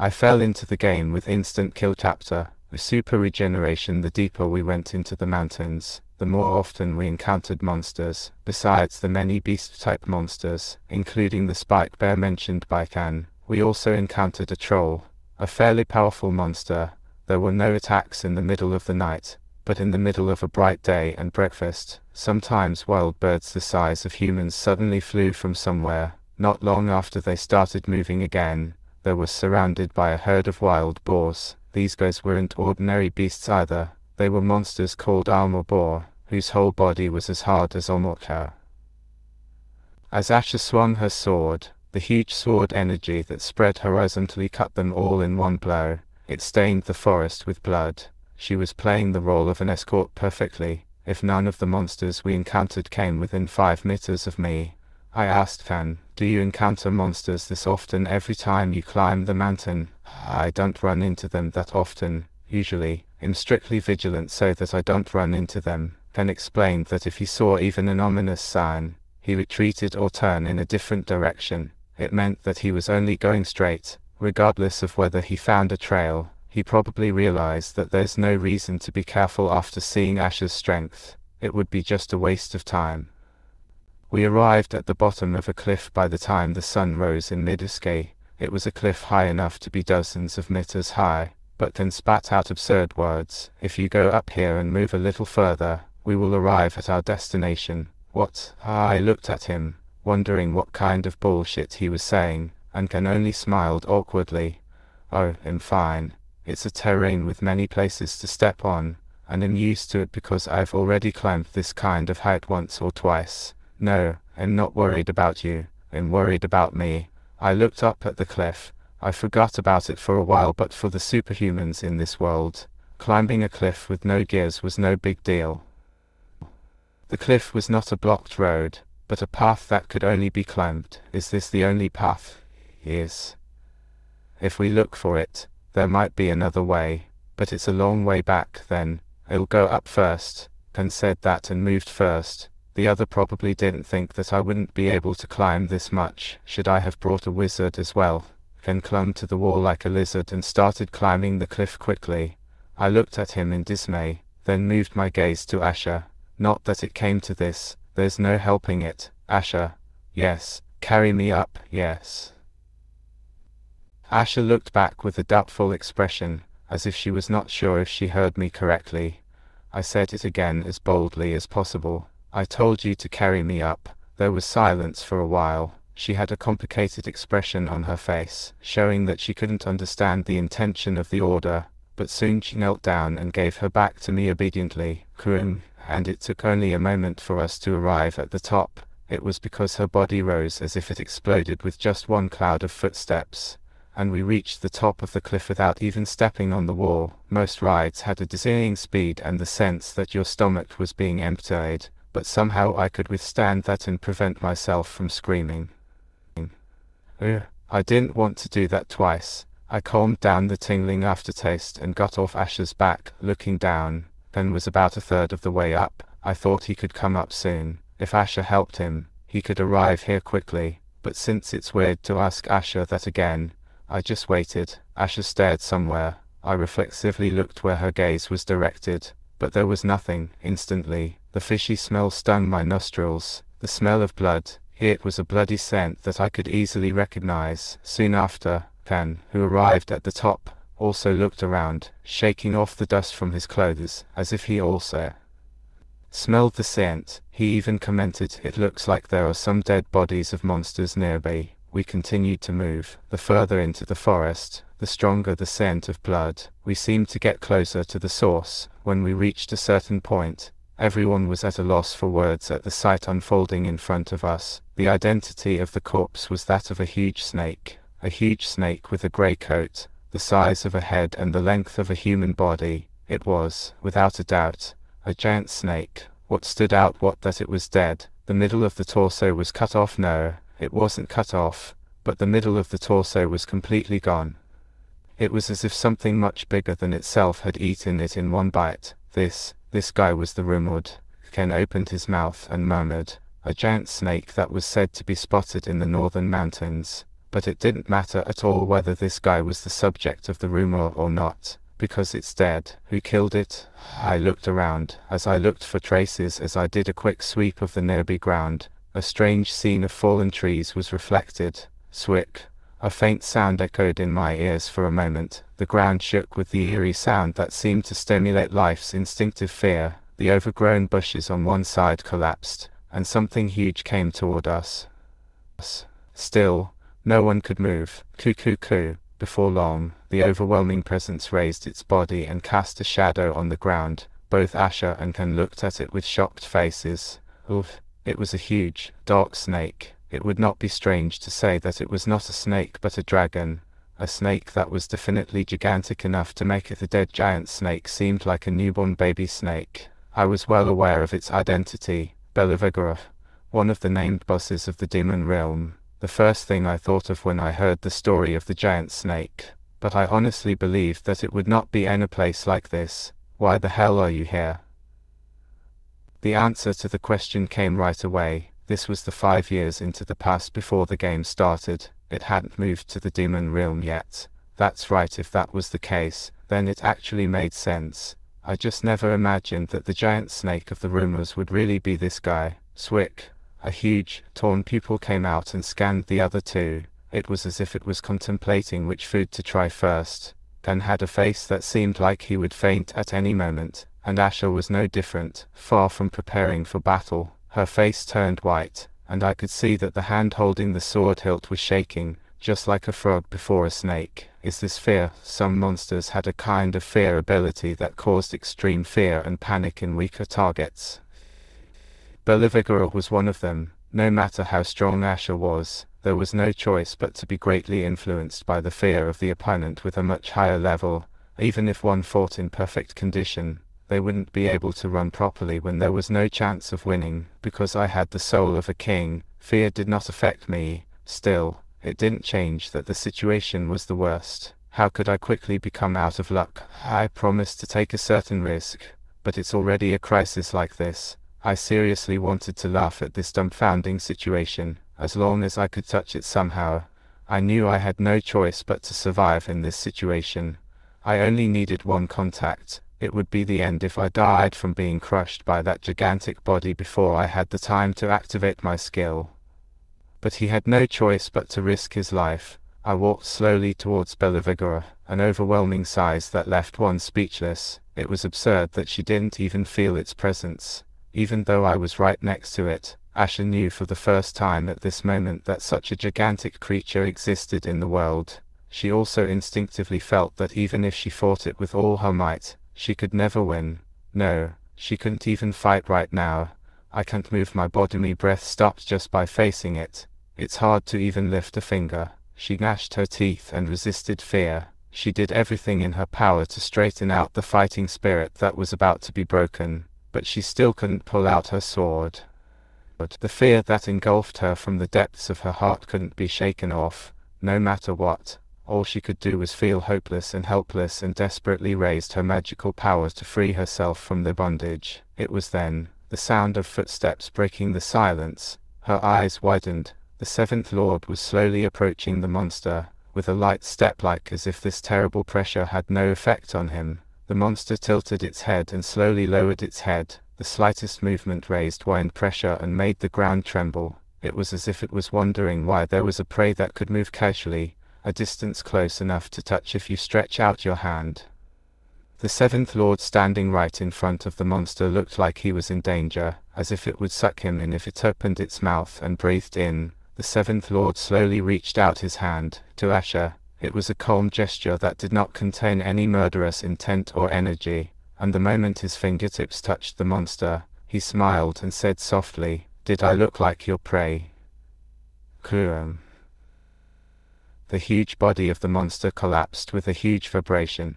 I fell into the game with instant kill chapter. With super regeneration the deeper we went into the mountains, the more often we encountered monsters, besides the many beast-type monsters, including the spike bear mentioned by Khan. We also encountered a troll, a fairly powerful monster. There were no attacks in the middle of the night, but in the middle of a bright day and breakfast, sometimes wild birds the size of humans suddenly flew from somewhere. Not long after they started moving again, were surrounded by a herd of wild boars. These guys weren't ordinary beasts either, they were monsters called boar, whose whole body was as hard as Omokha. As Asha swung her sword, the huge sword energy that spread horizontally cut them all in one blow. It stained the forest with blood. She was playing the role of an escort perfectly. If none of the monsters we encountered came within five meters of me, I asked Khan, do you encounter monsters this often every time you climb the mountain? I don't run into them that often, usually. I'm strictly vigilant so that I don't run into them. Then explained that if he saw even an ominous sign, he retreated or turned in a different direction. It meant that he was only going straight, regardless of whether he found a trail. He probably realized that there's no reason to be careful after seeing Ash's strength. It would be just a waste of time. We arrived at the bottom of a cliff by the time the sun rose in mid-sky. It was a cliff high enough to be dozens of meters high, but then spat out absurd words. If you go up here and move a little further, we will arrive at our destination. What? I looked at him, wondering what kind of bullshit he was saying, and Khan only smiled awkwardly. Oh, I'm fine. It's a terrain with many places to step on, and I'm used to it because I've already climbed this kind of height once or twice. No, I'm not worried about you, I'm worried about me. I looked up at the cliff, I forgot about it for a while but for the superhumans in this world, climbing a cliff with no gears was no big deal. The cliff was not a blocked road, but a path that could only be climbed. Is this the only path? Yes. If we look for it, there might be another way, but it's a long way back then. I'll go up first, and said that and moved first. The other probably didn't think that I wouldn't be able to climb this much. Should I have brought a wizard as well? then clung to the wall like a lizard and started climbing the cliff quickly. I looked at him in dismay, then moved my gaze to Asha. Not that it came to this, there's no helping it. Asha. Yes. Carry me up, yes. Asha looked back with a doubtful expression, as if she was not sure if she heard me correctly. I said it again as boldly as possible. I told you to carry me up. There was silence for a while. She had a complicated expression on her face, showing that she couldn't understand the intention of the order, but soon she knelt down and gave her back to me obediently. Krum, and it took only a moment for us to arrive at the top. It was because her body rose as if it exploded with just one cloud of footsteps, and we reached the top of the cliff without even stepping on the wall. Most rides had a dizzying speed and the sense that your stomach was being emptied, but somehow I could withstand that and prevent myself from screaming. I didn't want to do that twice. I calmed down the tingling aftertaste and got off Asha's back, looking down, then was about a third of the way up. I thought he could come up soon. If Asha helped him, he could arrive here quickly, but since it's weird to ask Asha that again, I just waited. Asha stared somewhere. I reflexively looked where her gaze was directed, but there was nothing. Instantly, the fishy smell stung my nostrils, the smell of blood, it was a bloody scent that I could easily recognize. Soon after, Khan, who arrived at the top, also looked around, shaking off the dust from his clothes, as if he also smelled the scent. He even commented, it looks like there are some dead bodies of monsters nearby. We continued to move. The further into the forest, the stronger the scent of blood. We seemed to get closer to the source. When we reached a certain point, Everyone was at a loss for words at the sight unfolding in front of us. The identity of the corpse was that of a huge snake, a huge snake with a grey coat, the size of a head and the length of a human body. It was, without a doubt, a giant snake. What stood out was that it was dead. The middle of the torso was cut off no, it wasn't cut off, but the middle of the torso was completely gone. It was as if something much bigger than itself had eaten it in one bite. This, this guy was the Rumud. Ken opened his mouth and murmured, a giant snake that was said to be spotted in the northern mountains. but it didn't matter at all whether this guy was the subject of the rumor or not, because it's dead. Who killed it? I looked around, as I looked for traces as I did a quick sweep of the nearby ground. A strange scene of fallen trees was reflected. Swick. A faint sound echoed in my ears for a moment. The ground shook with the eerie sound that seemed to stimulate life's instinctive fear. The overgrown bushes on one side collapsed, and something huge came toward us. Still, no one could move. Coo coo coo. Before long, the overwhelming presence raised its body and cast a shadow on the ground. Both Asha and Ken looked at it with shocked faces. Oof. It was a huge, dark snake. It would not be strange to say that it was not a snake but a dragon. A snake that was definitely gigantic enough to make it a dead giant snake seemed like a newborn baby snake. I was well aware of its identity, Belivigora, one of the named bosses of the demon realm the first thing I thought of when I heard the story of the giant snake, but I honestly believed that it would not be in a place like this. Why the hell are you here? The answer to the question came right away. This was the five years into the past before the game started. It hadn't moved to the demon realm yet. That's right, if that was the case, then it actually made sense. I just never imagined that the giant snake of the rumors would really be this guy, Swick. A huge, torn pupil came out and scanned the other two. It was as if it was contemplating which food to try first. Ken had a face that seemed like he would faint at any moment, and Asha was no different, far from preparing for battle. Her face turned white, and I could see that the hand holding the sword hilt was shaking, just like a frog before a snake. Is this fear? Some monsters had a kind of fear ability that caused extreme fear and panic in weaker targets. Belivigor was one of them. No matter how strong Asha was, there was no choice but to be greatly influenced by the fear of the opponent with a much higher level. Even if one fought in perfect condition, they wouldn't be able to run properly when there was no chance of winning, because I had the soul of a king. Fear did not affect me. Still, it didn't change that the situation was the worst. How could I quickly become out of luck? I promised to take a certain risk, but it's already a crisis like this. I seriously wanted to laugh at this dumbfounding situation, as long as I could touch it somehow. I knew I had no choice but to survive in this situation. I only needed one contact. It would be the end if I died from being crushed by that gigantic body before I had the time to activate my skill. But he had no choice but to risk his life. I walked slowly towards Bellavigora, an overwhelming size that left one speechless. It was absurd that she didn't even feel its presence. Even though I was right next to it, Asha knew for the first time at this moment that such a gigantic creature existed in the world. She also instinctively felt that even if she fought it with all her might, she could never win. No, she couldn't even fight right now. I can't move my body, my breath stopped just by facing it. It's hard to even lift a finger. She gnashed her teeth and resisted fear. She did everything in her power to straighten out the fighting spirit that was about to be broken but she still couldn't pull out her sword. But the fear that engulfed her from the depths of her heart couldn't be shaken off, no matter what. All she could do was feel hopeless and helpless and desperately raised her magical powers to free herself from the bondage. It was then, the sound of footsteps breaking the silence. Her eyes widened. The seventh lord was slowly approaching the monster, with a light step like as if this terrible pressure had no effect on him. The monster tilted its head and slowly lowered its head. The slightest movement raised wind pressure and made the ground tremble. It was as if it was wondering why there was a prey that could move casually, a distance close enough to touch if you stretch out your hand. The seventh lord standing right in front of the monster looked like he was in danger, as if it would suck him in if it opened its mouth and breathed in. The seventh lord slowly reached out his hand, to Asha, it was a calm gesture that did not contain any murderous intent or energy, and the moment his fingertips touched the monster, he smiled and said softly, Did I look like your prey? Kurum. The huge body of the monster collapsed with a huge vibration,